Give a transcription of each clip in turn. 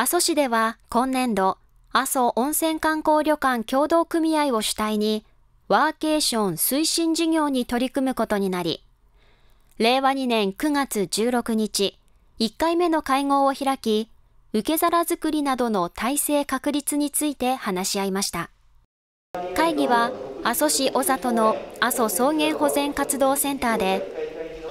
阿蘇市では今年度、阿蘇温泉観光旅館協同組合を主体に、ワーケーション推進事業に取り組むことになり、令和2年9月16日、1回目の会合を開き、受け皿作りなどの体制確立について話し合いました。会議は、阿蘇市小里の阿蘇草原保全活動センターで、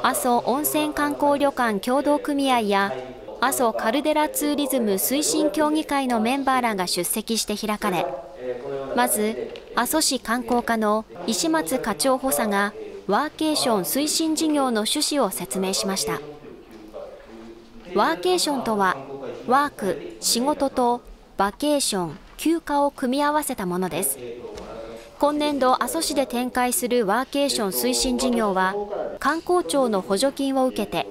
阿蘇温泉観光旅館協同組合や阿蘇カルデラツーリズム推進協議会のメンバーらが出席して開かれ、まず、阿蘇市観光課の石松課長補佐が、ワーケーション推進事業の趣旨を説明しました。ワーケーションとは、ワーク、仕事とバケーション、休暇を組み合わせたものです。今年度阿蘇市で展開するワーケーション推進事業は、観光庁の補助金を受けて、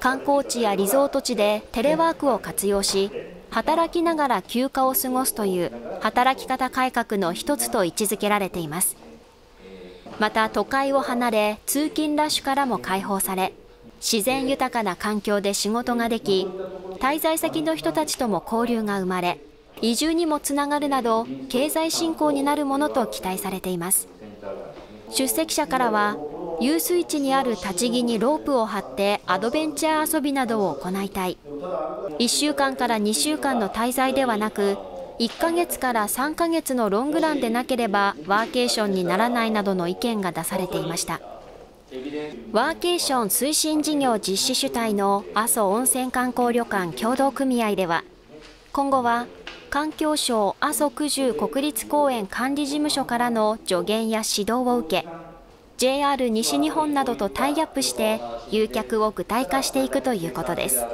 観光地やリゾート地でテレワークを活用し、働きながら休暇を過ごすという働き方改革の一つと位置づけられています。また都会を離れ通勤ラッシュからも解放され、自然豊かな環境で仕事ができ、滞在先の人たちとも交流が生まれ、移住にもつながるなど経済振興になるものと期待されています。出席者からは遊水地にある立ち木にロープを張ってアドベンチャー遊びなどを行いたい。1週間から2週間の滞在ではなく1ヶ月から3ヶ月のロングランでなければワーケーションにならないなどの意見が出されていました。ワーケーション推進事業実施主体の阿蘇温泉観光旅館協同組合では今後は環境省阿蘇九十国立公園管理事務所からの助言や指導を受け JR 西日本などとタイアップして誘客を具体化していくということです。